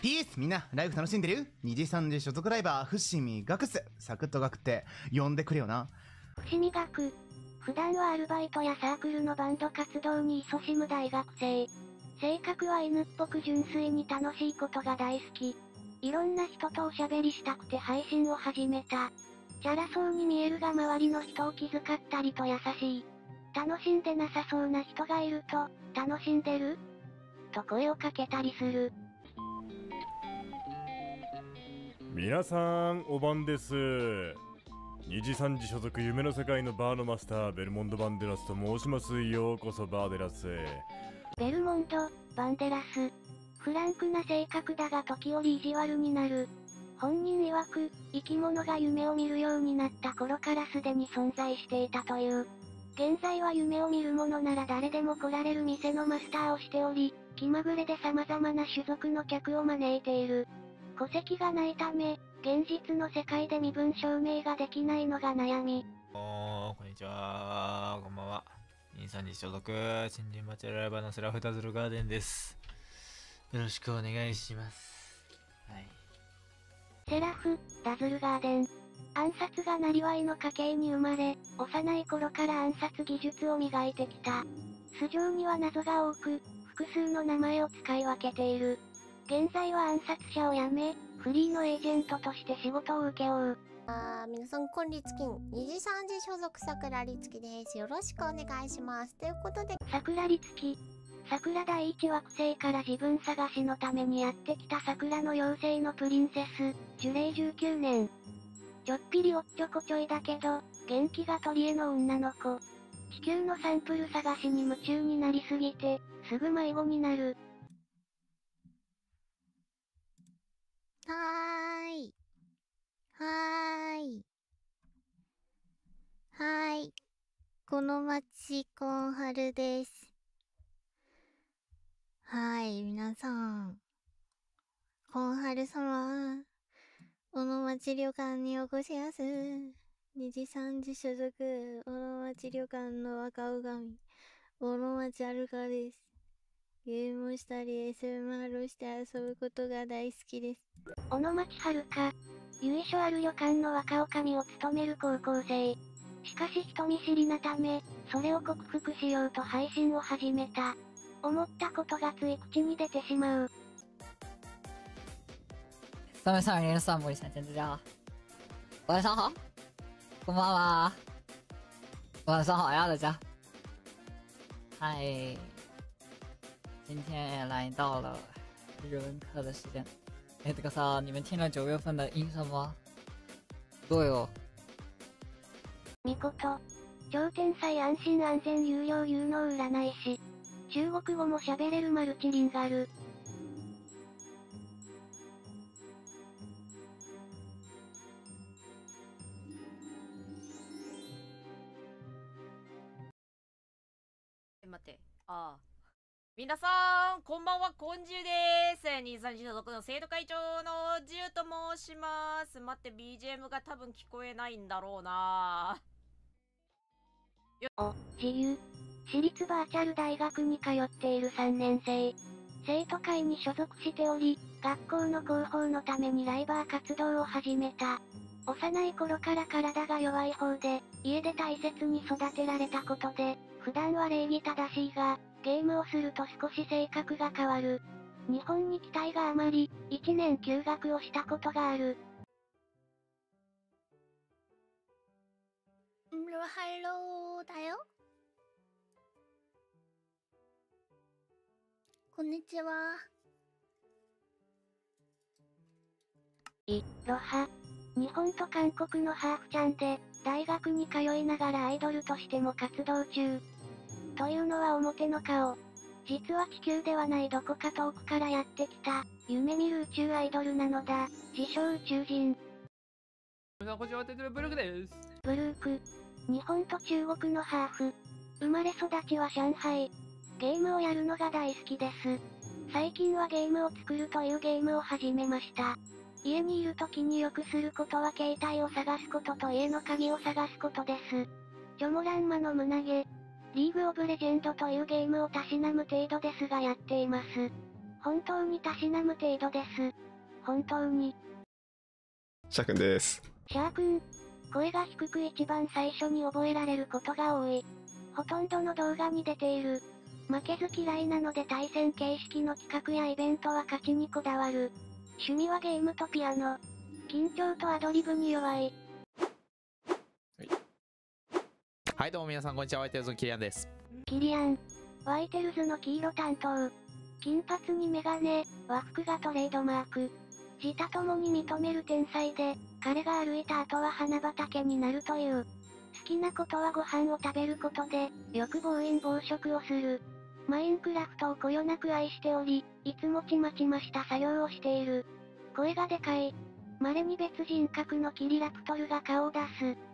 ピースみんな、ライフ楽しんでる？二次三次所属ライバー、伏見学す。サクッと学って、呼んでくれよな。伏見学。普段はアルバイトやサークルのバンド活動に勤しむ大学生。性格は犬っぽく純粋に楽しいことが大好き。いろんな人とおしゃべりしたくて配信を始めた。チャラそうに見えるが周りの人を気遣ったりと優しい。楽しんでなさそうな人がいると、楽しんでる？と声をかけたりする。皆さんお晩です二次三次所属夢の世界のバーのマスターベルモンド・バンデラスと申しますようこそバーデラスへベルモンド、バンデラス。フランクな性格だが時折意地悪になる。本人曰く、生き物が夢を見るようになった頃からすでに存在していたという。現在は夢を見る者なら誰でも来られる店のマスターをしており、気まぐれで様々な種族の客を招いている。戸籍がないため、現実の世界で身分証明ができないのが悩み。おー、こんにちはこんばんは。23日所属、新人バチェライバーのセラフダズルガーデンです。よろしくお願いします。はい。セラフ、ダズルガーデン。暗殺がなりわいの家系に生まれ、幼い頃から暗殺技術を磨いてきた。素性には謎が多く、複数の名前を使い分けている。現在は暗殺者を辞め、フリーのエージェントとして仕事を請け負う。あー、皆さん、こんりつきん。二次三次所属桜律樹です。よろしくお願いします。ということで、桜律樹。桜第一惑星から自分探しのためにやってきた桜の妖精のプリンセス、樹齢19年。ちょっぴりおっちょこちょいだけど、元気が取り柄の女の子。地球のサンプル探しに夢中になりすぎて、すぐ迷子になる。はーい。はーい。はーい。この町、コンハルです。はい、皆さん。コンハル様。小野町旅館にお越しやす。二次三次所属、小野町旅館の若女将、小野町アルカです。ゲームをしたり SMR をして遊ぶことが大好きです。小野町遥か。由緒ある旅館の若女将を務める高校生。しかし人見知りなため、それを克服しようと配信を始めた。思ったことがつい口に出てしまう。三位三零三森三千之家，晚上好，こんばんは，晚上好呀，大家。嗨，今天也来到了日文课的时间。哎，这个啥，你们听了九月份的音声吗？对哦，みこと。超天才安心安全有用有能占い師。中国語も喋れるマルチリンガル。待って。ああ。皆さん、こんばんは、コンジュです。232所属の生徒会長のジュと申します。待って、BGM が多分聞こえないんだろうなお、自由。私立バーチャル大学に通っている3年生。生徒会に所属しており、学校の広報のためにライバー活動を始めた。幼い頃から体が弱い方で、家で大切に育てられたことで、普段は礼儀正しいが、ゲームをすると少し性格が変わる。日本に期待があまり、1年休学をしたことがある。うん、ハローだよ。こんにちは。い、ろは。日本と韓国のハーフちゃんで、大学に通いながらアイドルとしても活動中。というのは表の顔。実は地球ではないどこか遠くからやってきた、夢見る宇宙アイドルなのだ。自称宇宙人。皆さんこんにちは、テトルブルクです。ブルーク。日本と中国のハーフ。生まれ育ちは上海。ゲームをやるのが大好きです。最近はゲームを作るというゲームを始めました。家にいる時によくすることは携帯を探すことと家の鍵を探すことです。チョモランマの胸毛。リーグオブレジェンドというゲームをたしなむ程度ですがやっています。本当にたしなむ程度です。本当に。シャくんです。シャーくん。声が低く一番最初に覚えられることが多い。ほとんどの動画に出ている。負けず嫌いなので対戦形式の企画やイベントは勝ちにこだわる。趣味はゲームとピアノ。緊張とアドリブに弱い。はい、どうも皆さん、こんにちは。ワイテルズのキリアンです。キリアン。ワイテルズの黄色担当。金髪にメガネ、和服がトレードマーク。自他ともに認める天才で、彼が歩いた後は花畑になるという。好きなことはご飯を食べることで、よく暴飲暴食をする。マインクラフトをこよなく愛しており、いつもちまちました作業をしている。声がでかい。稀に別人格のキリラプトルが顔を出す。